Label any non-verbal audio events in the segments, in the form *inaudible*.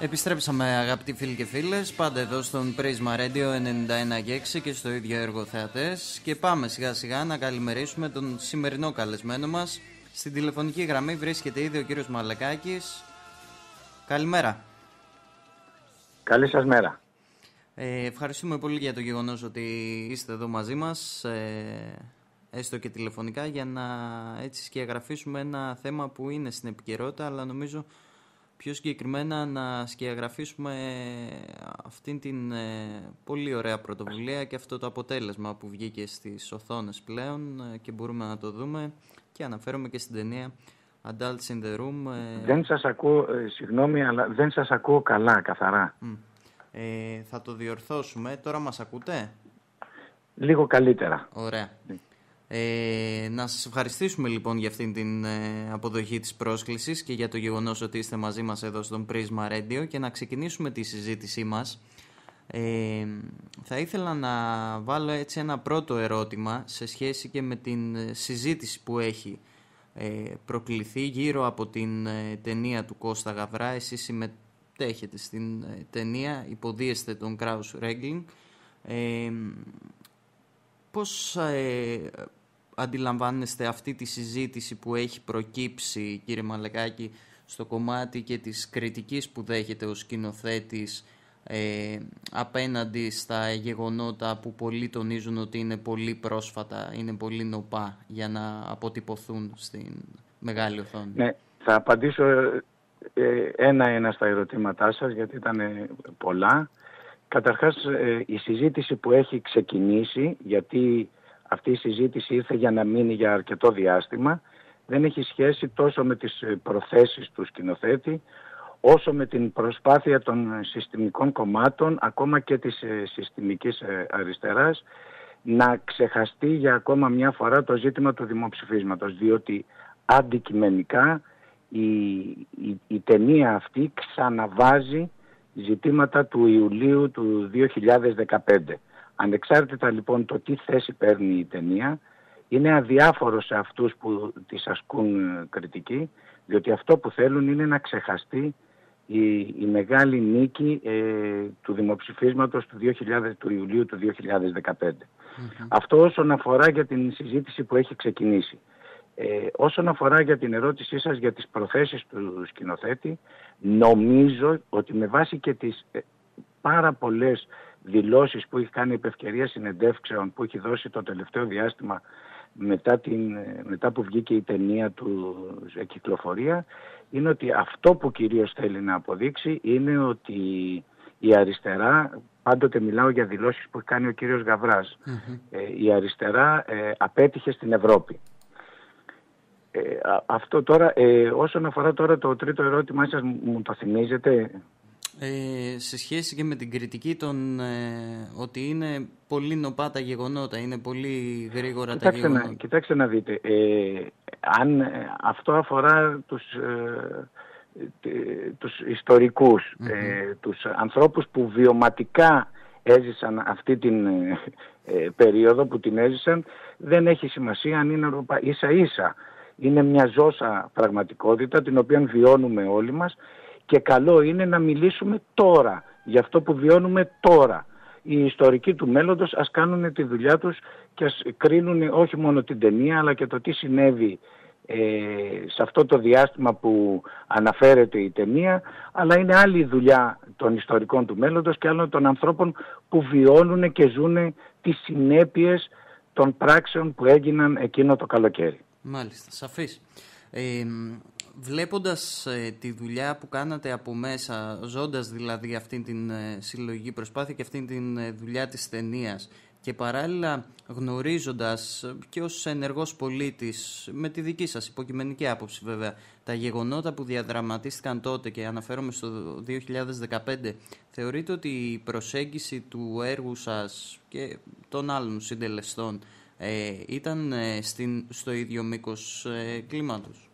Επιστρέψαμε αγαπητοί φίλοι και φίλες, πάντα εδώ στον Prisma Radio 91 και 6 και στο ίδιο έργο θεατές και πάμε σιγά σιγά να καλημερίσουμε τον σημερινό καλεσμένο μας. Στην τηλεφωνική γραμμή βρίσκεται ήδη ο κύριος Μαλακάκης. Καλημέρα. Καλή σας μέρα. Ε, ευχαριστούμε πολύ για το γεγονός ότι είστε εδώ μαζί μας, ε, έστω και τηλεφωνικά, για να έτσι σκιαγραφίσουμε ένα θέμα που είναι στην επικαιρότητα, αλλά νομίζω πιο συγκεκριμένα να σκιαγραφίσουμε αυτήν την ε, πολύ ωραία πρωτοβουλία και αυτό το αποτέλεσμα που βγήκε στις οθόνες πλέον ε, και μπορούμε να το δούμε και αναφέρομαι και στην ταινία Adults in the Room. Ε, δεν σας ακούω, συγγνώμη, αλλά δεν σας ακούω καλά, καθαρά. Ε, θα το διορθώσουμε. Τώρα μας ακούτε; Λίγο καλύτερα. Ωραία. Ναι. Ε, να σας ευχαριστήσουμε λοιπόν για αυτήν την ε, αποδοχή της πρόσκλησης και για το γεγονός ότι είστε μαζί μας εδώ στον Prisma Radio και να ξεκινήσουμε τη συζήτησή μας. Ε, θα ήθελα να βάλω έτσι ένα πρώτο ερώτημα σε σχέση και με την συζήτηση που έχει ε, προκληθεί γύρω από την ε, ταινία του Κώστα Γαβρά. Εσείς συμμετέχετε στην ταινία, υποδίεστε τον Kraus Regling. Ε, πώς αντιλαμβάνεστε αυτή τη συζήτηση που έχει προκύψει, κύριε Μαλεκάκη, στο κομμάτι και της κριτικής που δέχεται ο σκηνοθέτης ε, απέναντι στα γεγονότα που πολλοί τονίζουν ότι είναι πολύ πρόσφατα, είναι πολύ νοπά για να αποτυπωθούν στην μεγάλη οθόνη; Ναι, θα απαντήσω ε, ένα-ένα στα ερωτήματά σας γιατί ήταν πολλά. Καταρχάς ε, η συζήτηση που έχει ξεκινήσει γιατί αυτή η συζήτηση ήρθε για να μείνει για αρκετό διάστημα. Δεν έχει σχέση τόσο με τις ε, προθέσεις του σκηνοθέτη, όσο με την προσπάθεια των συστημικών κομμάτων, ακόμα και της ε, συστημικής ε, αριστεράς, να ξεχαστεί για ακόμα μια φορά το ζήτημα του δημοψηφίσματος, διότι αντικειμενικά η, η, η ταινία αυτή ξαναβάζει ζητήματα του Ιουλίου του 2015. Ανεξάρτητα λοιπόν το τι θέση παίρνει η ταινία, είναι αδιάφορο σε αυτούς που τις ασκούν ε, κριτική, διότι αυτό που θέλουν είναι να ξεχαστεί η, η μεγάλη νίκη ε, του δημοψηφίσματος του, 2000, του Ιουλίου του 2015. Αυτό όσον αφορά για την συζήτηση που έχει ξεκινήσει. Ε, όσον αφορά για την ερώτησή σας για τις προθέσεις του σκηνοθέτη, νομίζω ότι με βάση και τις ε, πάρα πολλές δηλώσεις που έχει κάνει επ' ευκαιρία συνεντεύξεων που έχει δώσει το τελευταίο διάστημα μετά, την, μετά που βγήκε η ταινία του σε κυκλοφορία είναι ότι αυτό που κυρίως θέλει να αποδείξει είναι ότι η αριστερά, πάντοτε μιλάω για δηλώσεις που έχει κάνει ο κύριος ε, η αριστερά ε, απέτυχε στην Ευρώπη. Ε, αυτό τώρα, όσον αφορά τώρα το τρίτο ερώτημά σας, μου το θυμίζετε, ε, σε σχέση και με την κριτική των ε, ότι είναι πολύ νοπά τα γεγονότα, είναι πολύ γρήγορα τα γεγονότα. Να, κοιτάξτε να δείτε, ε, αν ε, αυτό αφορά τους, ε, τους ιστορικους τους ανθρώπους που βιωματικά έζησαν αυτή την περίοδο που την έζησαν, δεν έχει σημασία αν είναι ίσα ίσα. Είναι μια ζώσα πραγματικότητα την οποία βιώνουμε όλοι μας και καλό είναι να μιλήσουμε τώρα για αυτό που βιώνουμε τώρα. Οι ιστορικοί του μέλλοντος ας κάνουν τη δουλειά τους και ας κρίνουν όχι μόνο την ταινία αλλά και το τι συνέβη ε, σε αυτό το διάστημα που αναφέρεται η ταινία αλλά είναι άλλη η δουλειά των ιστορικών του μέλλοντος και άλλων των ανθρώπων που βιώνουν και ζουν τις συνέπειες των πράξεων που έγιναν εκείνο το καλοκαίρι. Μάλιστα, σαφής. Ε, βλέποντας ε, τη δουλειά που κάνατε από μέσα, ζώντας δηλαδή αυτήν την ε, συλλογική προσπάθεια και αυτήν την ε, δουλειά της ταινίας και παράλληλα γνωρίζοντας και ως ενεργός πολίτης, με τη δική σας υποκειμενική άποψη βέβαια, τα γεγονότα που διαδραματίστηκαν τότε και αναφέρομαι στο 2015, θεωρείτε ότι η προσέγγιση του έργου σας και των άλλων συντελεστών ήταν στην, στο ίδιο μήκος κλίματος;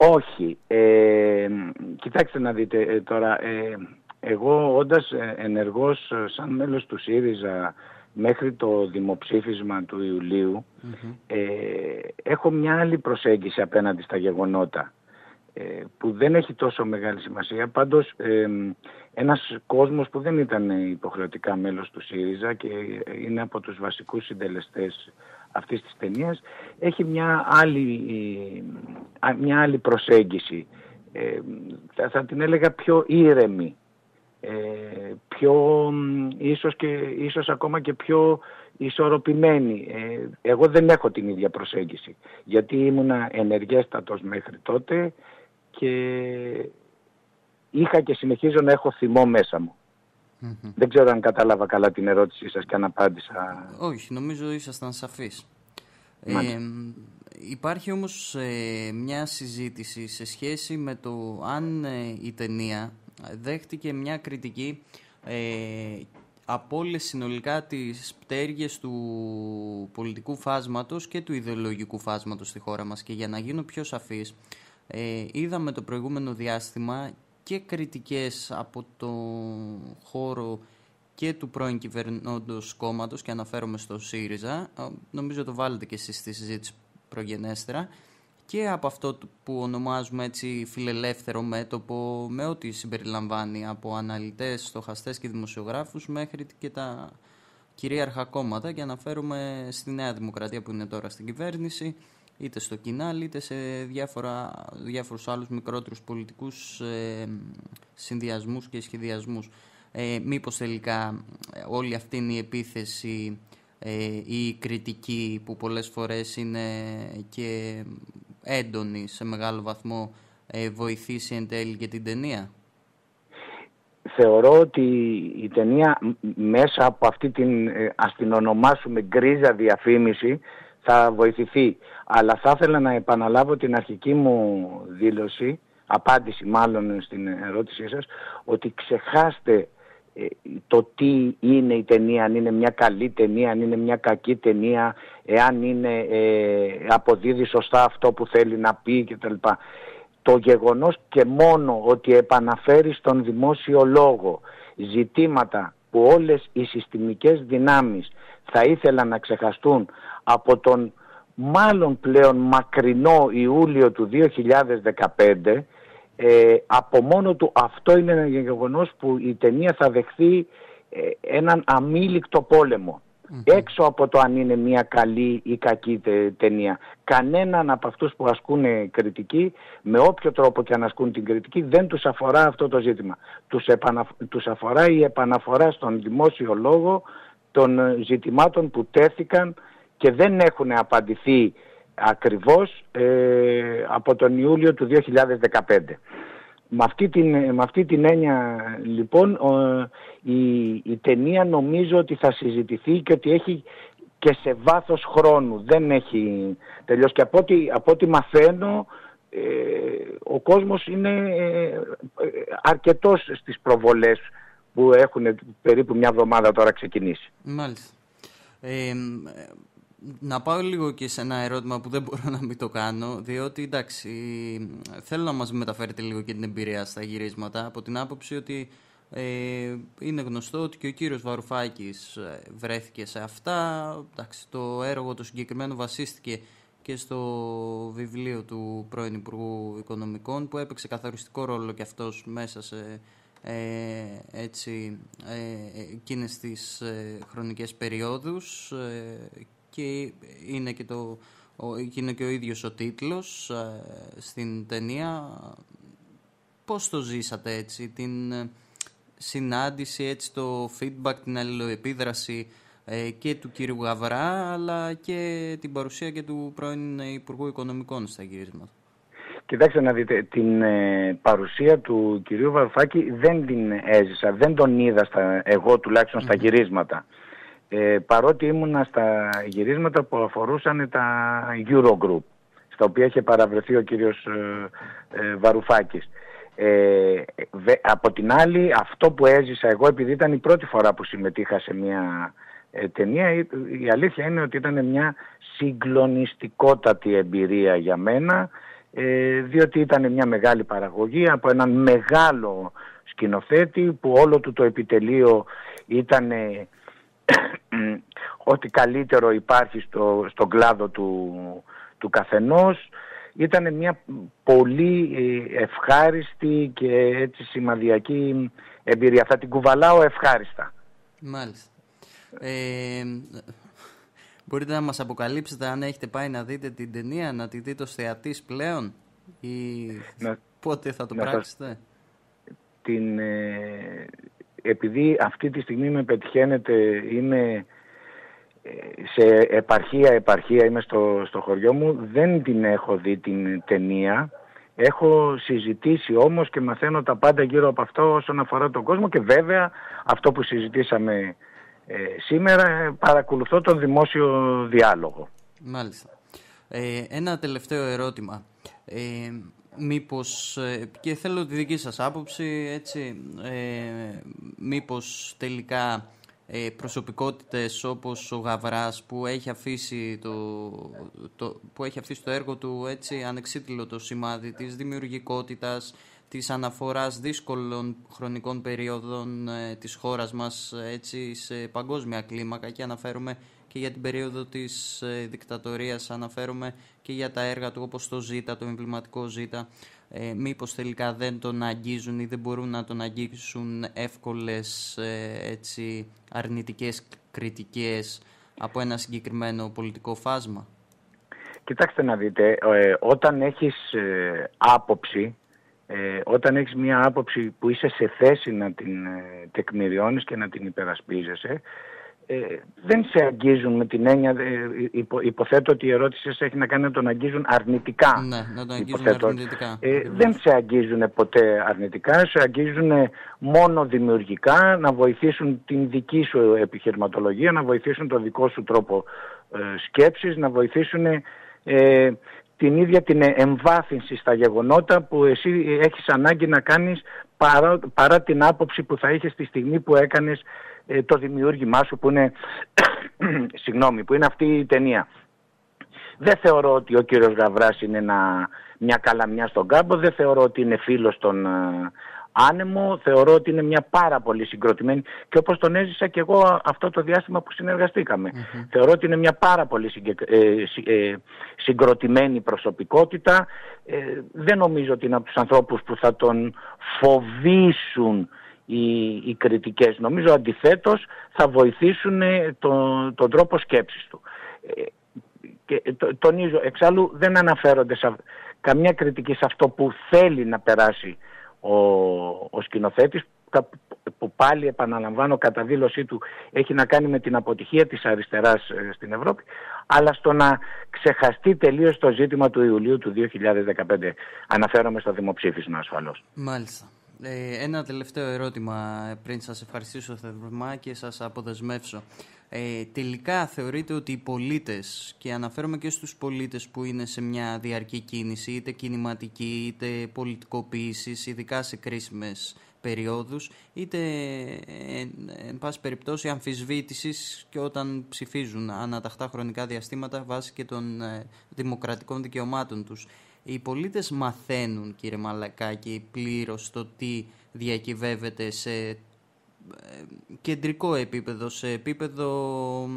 Όχι. Ε, κοιτάξτε να δείτε ε, τώρα. Ε, εγώ όντας ε, ενεργός σαν μέλος του ΣΥΡΙΖΑ μέχρι το δημοψήφισμα του Ιουλίου έχω μια άλλη προσέγγιση απέναντι στα γεγονότα. ε, που δεν έχει τόσο μεγάλη σημασία. Πάντως ε, ένας κόσμος που δεν ήταν υποχρεωτικά μέλος του ΣΥΡΙΖΑ και είναι από τους βασικούς συντελεστές αυτής της ταινίας έχει μια άλλη, μια άλλη προσέγγιση. Ε, θα, την έλεγα πιο ήρεμη. Ε, πιο ίσως, και, ίσως ακόμα και πιο ισορροπημένη. Ε, εγώ δεν έχω την ίδια προσέγγιση γιατί ήμουνα ενεργέστατος μέχρι τότε και είχα και συνεχίζω να έχω θυμό μέσα μου. Δεν ξέρω αν κατάλαβα καλά την ερώτησή σας και αν απάντησα. Όχι, νομίζω ήσασταν σαφείς. Ε, υπάρχει όμως ε, μια συζήτηση σε σχέση με το αν ε, η ταινία δέχτηκε μια κριτική ε, από όλες συνολικά τις πτέρυγες του πολιτικού φάσματος και του ιδεολογικού φάσματος στη χώρα μας. Και για να γίνω πιο σαφής, ε, είδαμε το προηγούμενο διάστημα και κριτικές από το χώρο και του πρώην κυβερνώντος κόμματος και αναφέρομαι στο ΣΥΡΙΖΑ, νομίζω το βάλετε και εσείς στη συζήτηση προγενέστερα, και από αυτό που ονομάζουμε έτσι φιλελεύθερο μέτωπο με ό,τι συμπεριλαμβάνει από αναλυτές, στοχαστές και δημοσιογράφους μέχρι και τα κυρίαρχα κόμματα και αναφέρομαι στη Νέα Δημοκρατία που είναι τώρα στην κυβέρνηση είτε στο Κινάλ είτε σε διάφορα, διάφορους άλλους μικρότερους πολιτικούς ε, συνδυασμούς και σχεδιασμούς. Ε, μήπως τελικά ε, όλη αυτή είναι η επίθεση ε, ή η κριτική που πολλές φορές είναι και έντονη σε μεγάλο βαθμό ε, βοηθήσει εν τέλει και την ταινία; Θεωρώ ότι η ταινία μέσα από αυτή την, ας την ονομάσουμε γκρίζα διαφήμιση θα βοηθηθεί. Αλλά θα ήθελα να επαναλάβω την αρχική μου δήλωση, απάντηση μάλλον στην ερώτησή σας, ότι ξεχάστε ε, το τι είναι η ταινία, αν είναι μια καλή ταινία, αν είναι μια κακή ταινία, εάν είναι, ε, αποδίδει σωστά αυτό που θέλει να πει κτλ. Το γεγονός και μόνο ότι επαναφέρει στον δημόσιο λόγο ζητήματα που όλες οι συστημικές δυνάμεις θα ήθελαν να ξεχαστούν από τον μάλλον πλέον μακρινό Ιούλιο του 2015 ε, από μόνο του αυτό είναι ένα γεγονός που η ταινία θα δεχθεί ε, έναν αμήλικτο έξω από το αν είναι μια καλή ή κακή ταινία. Κανέναν από αυτούς που ασκούν κριτική, με όποιο τρόπο και αν ασκούν την κριτική, δεν τους αφορά αυτό το ζήτημα. Τους, τους αφορά η επαναφορά στον δημόσιο λόγο των ζητημάτων που τέθηκαν και δεν έχουν απαντηθεί ακριβώς ε, από τον Ιούλιο του 2015. Με αυτή την, με αυτή την έννοια λοιπόν η, η ταινία νομίζω ότι θα συζητηθεί και ότι έχει και σε βάθος χρόνου. Δεν έχει τελειώσει και από ό,τι, από ό,τι μαθαίνω ε, ο κόσμος είναι ε, αρκετός στις προβολές που έχουν περίπου μια εβδομάδα τώρα ξεκινήσει. Μάλιστα. Ε, να πάω λίγο και σε ένα ερώτημα που δεν μπορώ να μην το κάνω, διότι εντάξει, θέλω να μας μεταφέρετε λίγο και την εμπειρία στα γυρίσματα, από την άποψη ότι ε, είναι γνωστό ότι και ο κύριος Βαρουφάκης ε, βρέθηκε σε αυτά, εντάξει, το έργο το συγκεκριμένο βασίστηκε και στο βιβλίο του πρώην Υπουργού Οικονομικών που έπαιξε καθοριστικό ρόλο και αυτός μέσα σε ε, έτσι, ε, εκείνες τις ε, χρονικές περιόδους ε, και είναι και, το, είναι και ο ίδιος ο τίτλος ε, στην ταινία. Πώς το ζήσατε έτσι, την ε, συνάντηση, έτσι, το feedback, την αλληλοεπίδραση ε, και του κύριου Γαβρά, αλλά και την παρουσία και του πρώην Υπουργού Οικονομικών στα γυρίσματα; Κοιτάξτε να δείτε, την παρουσία του κυρίου Βαρουφάκη δεν την έζησα, δεν τον είδα στα, εγώ τουλάχιστον στα γυρίσματα ε, παρότι ήμουνα στα γυρίσματα που αφορούσαν τα Eurogroup, στα οποία είχε παραβρεθεί ο κύριος ε, ε Βαρουφάκης. Ε, από την άλλη, αυτό που έζησα εγώ, επειδή ήταν η πρώτη φορά που συμμετείχα σε μια ε, ταινία, η, η αλήθεια είναι ότι ήταν μια συγκλονιστικότατη εμπειρία για μένα, διότι ήταν μια μεγάλη παραγωγή από έναν μεγάλο σκηνοθέτη που όλο του το επιτελείο ήταν *coughs* ότι καλύτερο υπάρχει στο, στον κλάδο του, του καθενός. ήταν μια πολύ ε, ευχάριστη και έτσι σημαδιακή εμπειρία. Θα την κουβαλάω ευχάριστα. Μάλιστα. Ε, μπορείτε να μας αποκαλύψετε αν έχετε πάει να δείτε την ταινία, να τη δείτε ως θεατής πλέον ή πότε θα το πράξετε; Την, ε, επειδή αυτή τη στιγμή με πετυχαίνετε, είμαι ε, σε επαρχία, επαρχία, είμαι στο, στο χωριό μου, δεν την έχω δει την ταινία. Έχω συζητήσει όμως και μαθαίνω τα πάντα γύρω από αυτό όσον αφορά τον κόσμο και βέβαια αυτό που συζητήσαμε ε, σήμερα ε, παρακολουθώ τον δημόσιο διάλογο. Μάλιστα. Ε, ένα τελευταίο ερώτημα. Ε, μήπως, και θέλω τη δική σας άποψη, έτσι, ε, μήπως τελικά ε, προσωπικότητες όπως ο Γαβράς που έχει αφήσει το, το, που έχει αφήσει το έργο του έτσι ανεξίτηλο το σημάδι της δημιουργικότητας, της αναφοράς δύσκολων χρονικών περίοδων ε, της χώρας μας έτσι σε παγκόσμια κλίμακα και αναφέρομαι και για την περίοδο της ε, δικτατορίας αναφέρομαι και για τα έργα του όπως το Ζήτα, το εμβληματικό Ζήτα ε, μήπως τελικά δεν τον αγγίζουν ή δεν μπορούν να τον αγγίξουν εύκολες ε, έτσι, αρνητικές κριτικές από ένα συγκεκριμένο πολιτικό φάσμα; Κοιτάξτε να δείτε, ε, όταν έχεις ε, άποψη, όταν έχεις μια άποψη που είσαι σε θέση να την τεκμηριώνεις και να την υπερασπίζεσαι, ε, δεν σε αγγίζουν με την έννοια, ε, υποθέτω ότι η ερώτηση σας έχει να κάνει να τον αγγίζουν αρνητικά. Ναι, να τον αγγίζουν αρνητικά. Ε, δεν σε αγγίζουν ποτέ αρνητικά, σε αγγίζουν μόνο δημιουργικά, να βοηθήσουν την δική σου επιχειρηματολογία, να βοηθήσουν το δικό σου τρόπο ε, σκέψης, να βοηθήσουν ε, την ίδια την εμβάθυνση στα γεγονότα που εσύ έχεις ανάγκη να κάνεις παρά, παρά την άποψη που θα είχες τη στιγμή που έκανες ε, το δημιούργημά σου που είναι, *coughs* συγγνώμη, που είναι αυτή η ταινία. Δεν θεωρώ ότι ο κύριος Γαβράς είναι ένα, μια καλαμιά στον κάμπο, δεν θεωρώ ότι είναι φίλος των ε, άνεμο, θεωρώ ότι είναι μια πάρα πολύ συγκροτημένη. Και όπως τον έζησα και εγώ αυτό το διάστημα που συνεργαστηκαμε Θεωρώ ότι είναι μια πάρα πολύ ε, συγκροτημένη προσωπικότητα. δεν νομίζω ότι είναι από τους ανθρώπους που θα τον φοβήσουν οι, οι κριτικές. Νομίζω αντιθέτως θα βοηθήσουν ε, τον, τον τρόπο σκέψης του. Ε, και τονίζω, εξάλλου δεν αναφέρονται σε, καμιά κριτική σε αυτό που θέλει να περάσει ο, ο σκηνοθέτης που πάλι επαναλαμβάνω κατά δήλωσή του έχει να κάνει με την αποτυχία της αριστεράς ε, στην Ευρώπη αλλά στο να ξεχαστεί τελείως το ζήτημα του Ιουλίου του 2015 αναφέρομαι στο δημοψήφισμα ασφαλώς. Μάλιστα. Ε, ένα τελευταίο ερώτημα πριν σας ευχαριστήσω θερμά και σας αποδεσμεύσω. Ε, τελικά θεωρείτε ότι οι πολίτες, και αναφέρομαι και στους πολίτες που είναι σε μια διαρκή κίνηση, είτε κινηματική είτε πολιτικοποίησης, ειδικά σε κρίσιμες περιόδους, είτε εν, εν πάση περιπτώσει αμφισβήτησης και όταν ψηφίζουν αναταχτά χρονικά διαστήματα βάσει και των ε, δημοκρατικών δικαιωμάτων τους οι πολίτες μαθαίνουν κύριε Μαλακάκη πλήρως το τι διακυβεύεται σε ε, κεντρικό επίπεδο, σε επίπεδο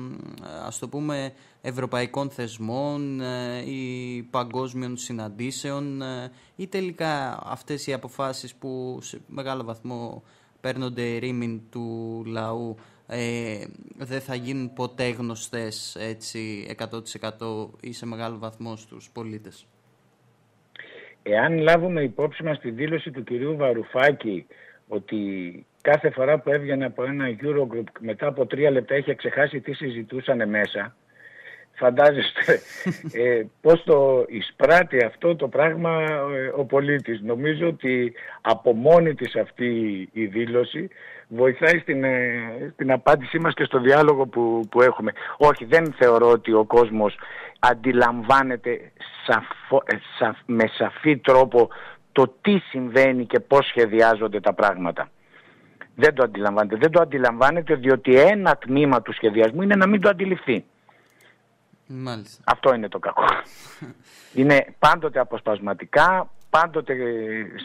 ας το πούμε ευρωπαϊκών θεσμών ε, ή παγκόσμιων συναντήσεων ε, ή τελικά αυτές οι αποφάσεις που σε μεγάλο βαθμό παίρνονται ρήμην του λαού ε, δεν θα γίνουν ποτέ γνωστές έτσι 100% ή σε μεγάλο βαθμό στους πολίτες. Εάν λάβουμε υπόψη μας τη δήλωση του κυρίου Βαρουφάκη ότι κάθε φορά που έβγαινε από ένα Eurogroup μετά από τρία λεπτά είχε ξεχάσει τι συζητούσαν μέσα, φαντάζεστε *laughs* ε, πώς το εισπράττει αυτό το πράγμα ε, ο πολίτης. Νομίζω ότι από μόνη της αυτή η δήλωση βοηθάει στην, ε, στην απάντησή μας και στο διάλογο που, που έχουμε. Όχι, δεν θεωρώ ότι ο κόσμος αντιλαμβάνεται σαφο, ε, με σαφή τρόπο το τι συμβαίνει και πώς σχεδιάζονται τα πράγματα. Δεν το αντιλαμβάνεται. Δεν το αντιλαμβάνεται διότι ένα τμήμα του σχεδιασμού είναι να μην το αντιληφθεί. Μάλιστα. Αυτό είναι το κακό. είναι πάντοτε αποσπασματικά, πάντοτε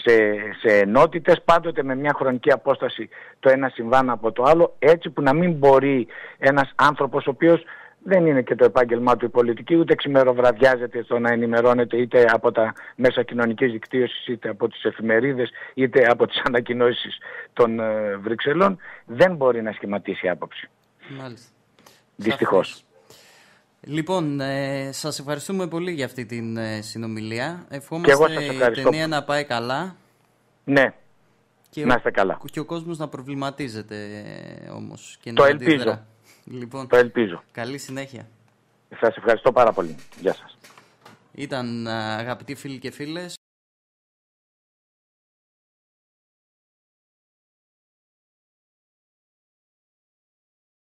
σε, σε ενότητες, πάντοτε με μια χρονική απόσταση το ένα συμβάν από το άλλο, έτσι που να μην μπορεί ένας άνθρωπος ο οποίος δεν είναι και το επάγγελμά του η πολιτική, ούτε ξημεροβραδιάζεται στο να ενημερώνεται είτε από τα μέσα κοινωνικής δικτύωσης, είτε από τις εφημερίδες, είτε από τις ανακοινώσεις των ε, Βρυξελών. Δεν μπορεί να σχηματίσει άποψη. Μάλιστα. Δυστυχώς. Λοιπόν, ε, σας ευχαριστούμε πολύ για αυτή την ε, συνομιλία. Ευχόμαστε η ταινία να πάει καλά. Ναι, και να είστε καλά. Και ο κόσμος να προβληματίζεται ε, όμως. Και το ελπίζω. Λοιπόν, το ελπίζω. Καλή συνέχεια. Σας ευχαριστώ πάρα πολύ. Γεια σας. Ήταν αγαπητοί φίλοι και φίλες